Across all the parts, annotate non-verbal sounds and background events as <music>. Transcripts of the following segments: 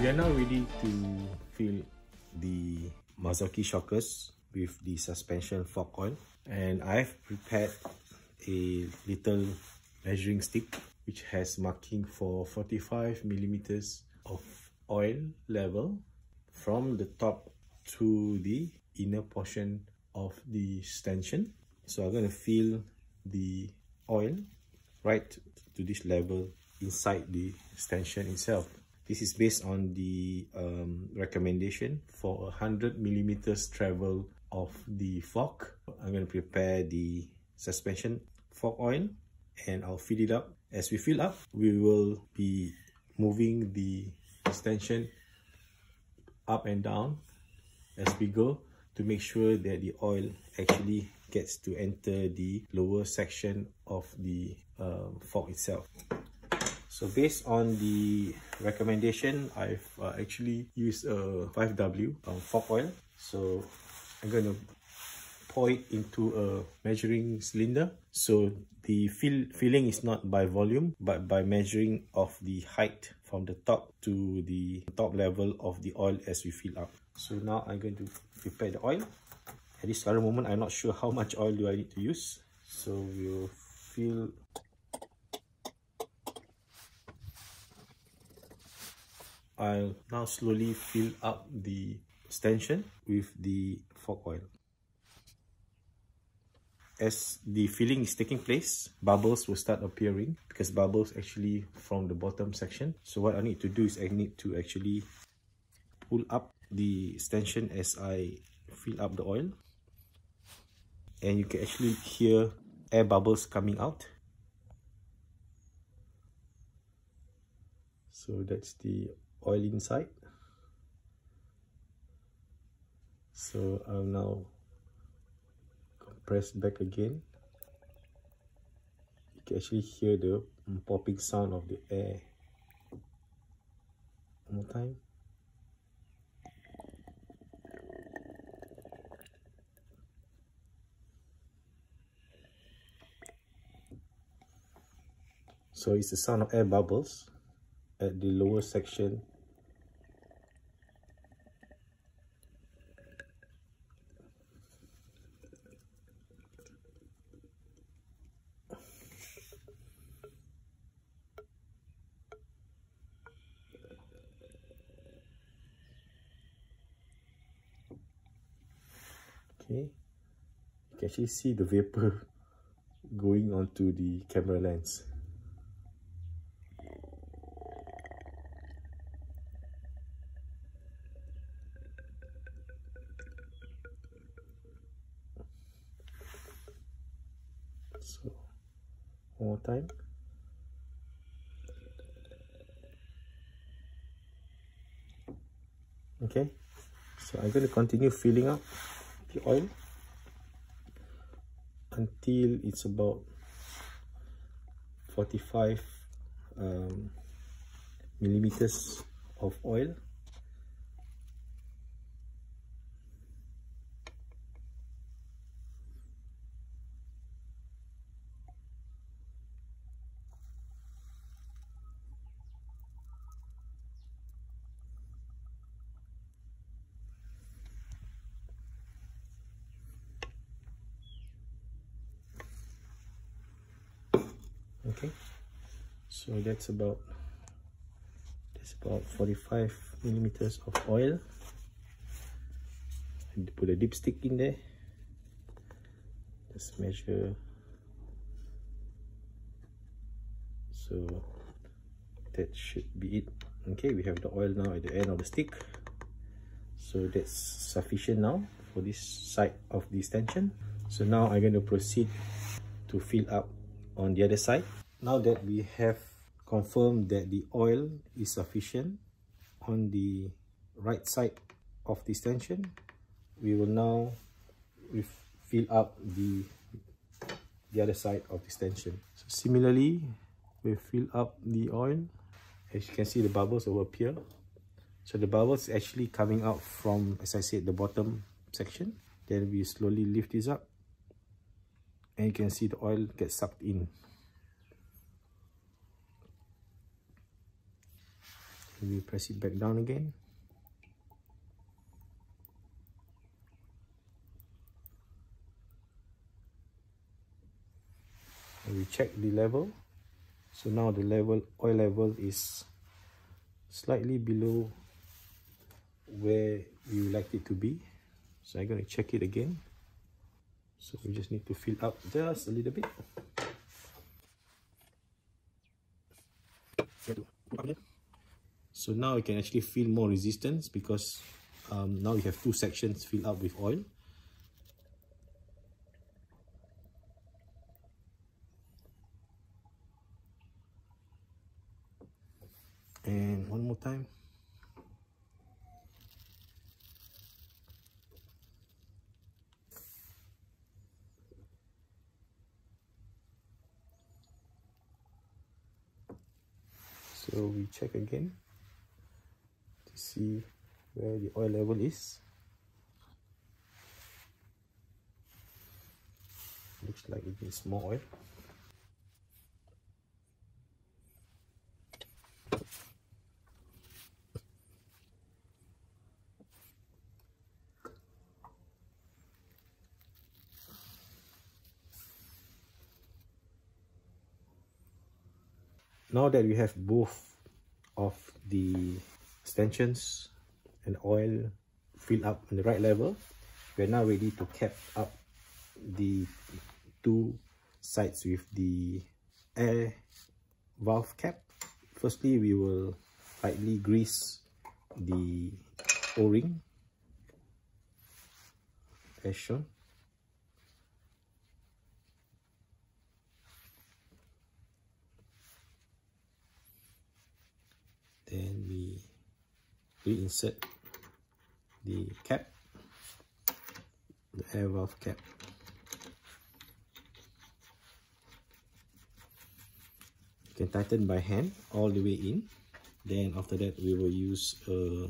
We are now ready to fill the Marzocchi shockers with the suspension fork oil and I've prepared a little measuring stick which has marking for 45 millimeters of oil level from the top to the inner portion of the stanchion. So I'm going to fill the oil right to this level inside the stanchion itself. This is based on the um, recommendation for a 100 millimeters travel of the fork. I'm going to prepare the suspension fork oil and I'll fill it up. As we fill up, we will be moving the extension up and down as we go to make sure that the oil actually gets to enter the lower section of the uh, fork itself. So based on the recommendation, I've uh, actually used a 5W um, fork oil. So I'm going to pour it into a measuring cylinder. So the fill, filling is not by volume, but by measuring of the height from the top to the top level of the oil as we fill up. So now I'm going to prepare the oil. At this current moment, I'm not sure how much oil do I need to use. So we'll fill I'll now slowly fill up the stanchion with the fork oil. As the filling is taking place, bubbles will start appearing because bubbles actually from the bottom section. So what I need to do is I need to actually pull up the stanchion as I fill up the oil. And you can actually hear air bubbles coming out. So that's the oil inside. So I'll now compress back again. You can actually hear the popping sound of the air. One more time so it's the sound of air bubbles at the lower section. Okay. You can actually see the vapor <laughs> going onto the camera lens so one more time okay. So I'm going to continue filling up the oil until it's about 45 um, millimeters of oil okay. So that's about that's about 45 millimeters of oil. And put a dipstick in there. Just measure. So that should be it. Okay we have the oil now at the end of the stick. So that's sufficient now for this side of the stanchion so now i'm going to proceed to fill up on the other side. Now that we have confirmed that the oil is sufficient on the right side of the stanchion, we will now fill up the the other side of the stanchion. So similarly, we fill up the oil. As you can see, the bubbles will here. So the bubbles actually coming out from, as I said, the bottom section. Then we slowly lift this up and you can see the oil gets sucked in. We press it back down again. And we check the level. So now the level oil level is slightly below where you like it to be. So I'm going to check it again so we just need to fill up just a little bit. So now you can actually feel more resistance because um, now you have two sections filled up with oil. And one more time so we check again to see where the oil level is? Looks like it needs more oil now that we have both of the stanchions and oil filled up on the right level we are now ready to cap up the two sides with the air valve cap. Firstly we will lightly grease the o-ring as shown then we reinsert the cap the air valve cap. You can tighten by hand all the way in. Then after that we will use a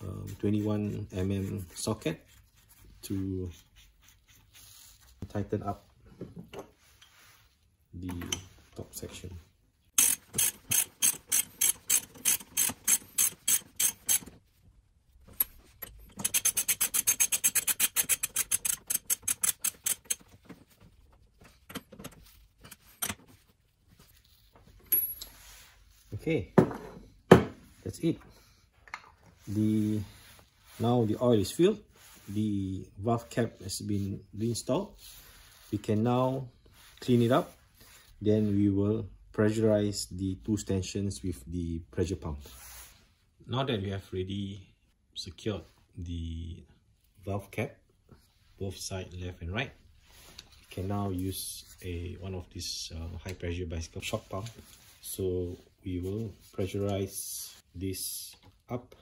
um, 21 mm socket to tighten up the top section okay that's it the now the oil is filled. The valve cap has been reinstalled. We can now clean it up. Then we will pressurize the two stanchions with the pressure pump. Now that we have already secured the valve cap both side left and right we can now use a one of these uh, high pressure bicycle shock pump. So we will pressurize this up.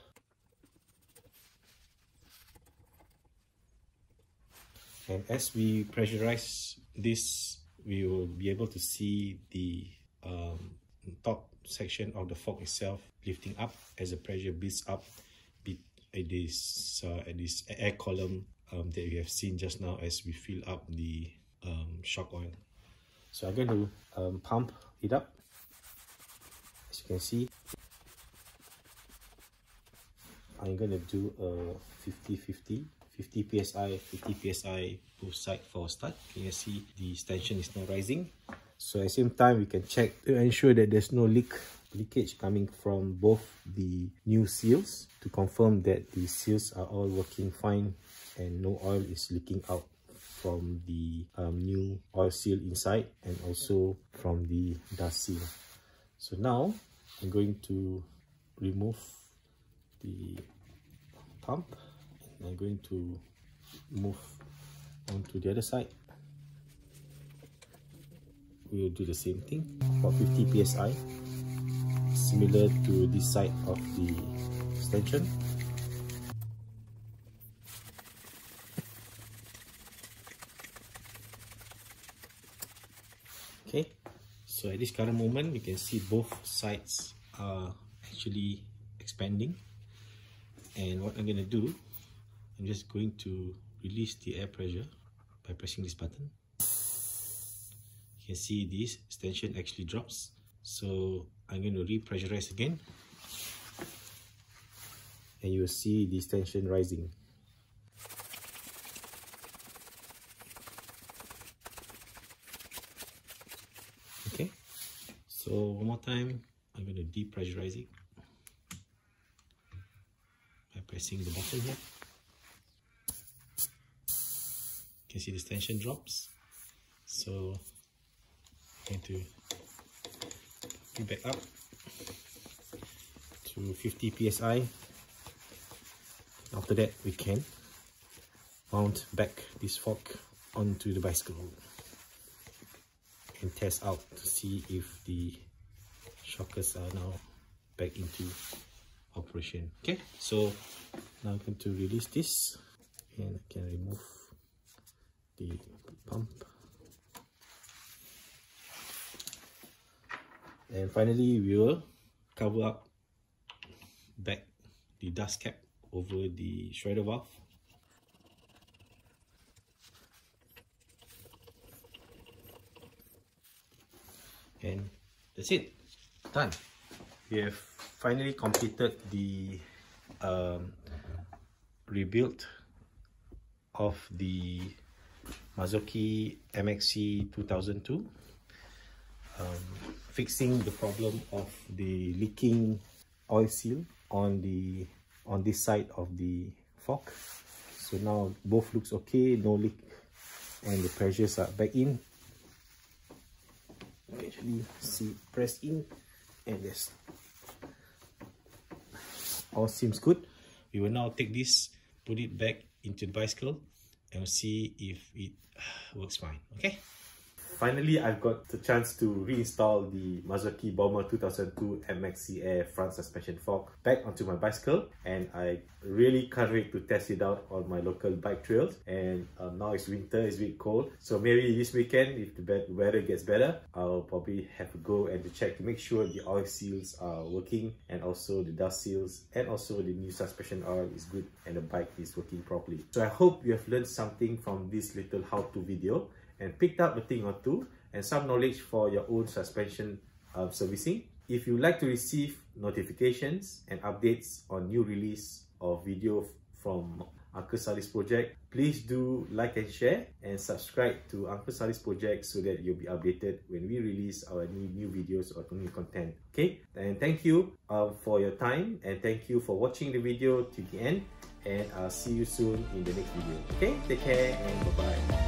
And as we pressurize this we will be able to see the um, top section of the fork itself lifting up as the pressure builds up at this uh, at this air column um, that we have seen just now as we fill up the um, shock oil. So I'm going to um, pump it up as you can see I'm gonna do a 50-50 50 psi 50 psi both side for start. Can you see the tension is not rising? So at the same time we can check to ensure that there's no leak leakage coming from both the new seals to confirm that the seals are all working fine and no oil is leaking out from the um, new oil seal inside and also from the dust seal. So now I'm going to remove the pump and I'm going to move on to the other side. We'll do the same thing for 50 psi similar to this side of the extension okay so at this current moment you can see both sides are actually expanding. And what I'm going to do I'm just going to release the air pressure by pressing this button. You can see this extension actually drops. So I'm going to repressurize again. And you'll see this tension rising. Okay, so one more time, I'm going to depressurize it by pressing the button here. You can see this tension drops. So I'm going to it back up to 50 psi after that we can mount back this fork onto the bicycle and test out to see if the shockers are now back into operation okay so now I'm going to release this and I can remove the pump and finally we will cover up back the dust cap over the Schrader valve. And that's it, done. We have finally completed the um, rebuild of the Marzocchi MXC 2002 um, fixing the problem of the leaking oil seal on the on this side of the fork. So now both looks okay no leak and the pressures are back in actually see press in and yes. All seems good. We will now take this put it back into the bicycle and see if it <sighs> works fine okay Finally, I've got the chance to reinstall the Marzocchi Bomber 2002 MXC Air front suspension fork back onto my bicycle and I really can't wait to test it out on my local bike trails and um, now it's winter, it's a bit cold so maybe this weekend if the weather gets better I'll probably have to go and to check to make sure the oil seals are working and also the dust seals and also the new suspension oil is good and the bike is working properly. So I hope you have learned something from this little how-to video and picked up a thing or two and some knowledge for your own suspension uh, servicing. If you like to receive notifications and updates on new release of video from Uncle Sully's project, please do like and share and subscribe to Uncle Sully's project so that you'll be updated when we release our new, new videos or new content. Okay, and thank you uh, for your time and thank you for watching the video to the end and I'll see you soon in the next video. Okay, take care and bye-bye.